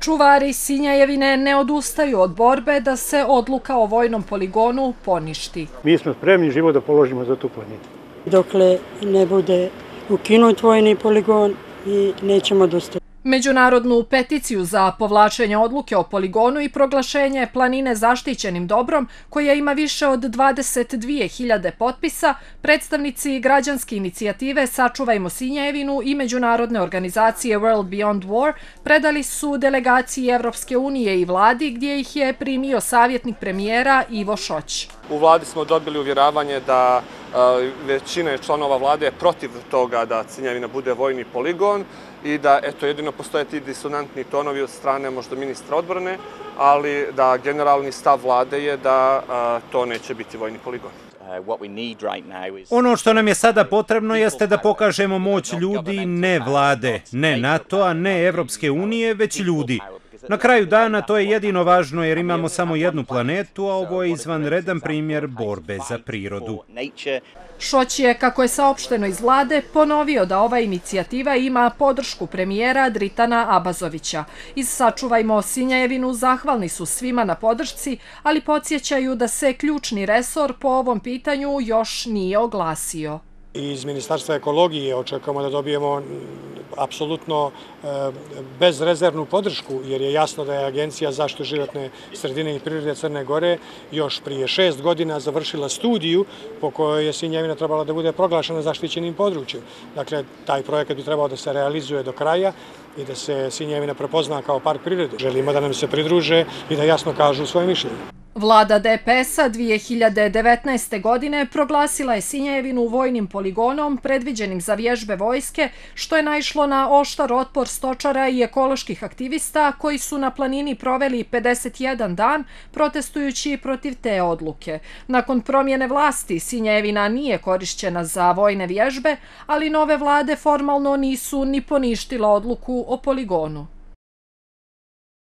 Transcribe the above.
Čuvari Sinjajevine ne odustaju od borbe da se odluka o vojnom poligonu poništi. Mi smo spremni živo da položimo za tu planinu. Dokle ne bude ukinut vojni poligon i nećemo dostati. Međunarodnu peticiju za povlačenje odluke o poligonu i proglašenje planine zaštićenim dobrom, koja ima više od 22.000 potpisa, predstavnici građanske inicijative Sačuvajmo Sinjevinu i međunarodne organizacije World Beyond War predali su delegaciji Evropske unije i vladi gdje ih je primio savjetnik premijera Ivo Šoć. U vladi smo dobili uvjeravanje da većina članova vlade je protiv toga da Sinjevina bude vojni poligon i da eto jedino postoje ti disonantni tonovi od strane možda ministra odbrane, ali da generalni stav vlade je da to neće biti vojni poligon. Ono što nam je sada potrebno jeste da pokažemo moć ljudi, ne vlade, ne NATO-a, ne Evropske unije, već ljudi. Na kraju dana to je jedino važno jer imamo samo jednu planetu, a ovo je izvanredan primjer borbe za prirodu. Šoć je, kako je saopšteno iz vlade, ponovio da ova inicijativa ima podršku premijera Dritana Abazovića. Iz Sačuvajmo Sinjajevinu zahvalni su svima na podršci, ali podsjećaju da se ključni resor po ovom pitanju još nije oglasio. Iz Ministarstva ekologije očekujemo da dobijemo apsolutno e, bezrezervnu podršku, jer je jasno da je Agencija zašto životne sredine i prirode Crne Gore još prije šest godina završila studiju po kojoj je Sinjevina trebala da bude proglašena zaštićenim područjem. Dakle, taj projekat bi trebao da se realizuje do kraja i da se Sinjevina prepozna kao park prirode. Želimo da nam se pridruže i da jasno kažu svoje mišljenje. Vlada DPS-a 2019. godine proglasila je Sinjevinu vojnim poligonom predviđenim za vježbe vojske, što je naišlo na oštar otpor stočara i ekoloških aktivista koji su na planini proveli 51 dan protestujući protiv te odluke. Nakon promjene vlasti Sinjevina nije korišćena za vojne vježbe, ali nove vlade formalno nisu ni poništila odluku o poligonu.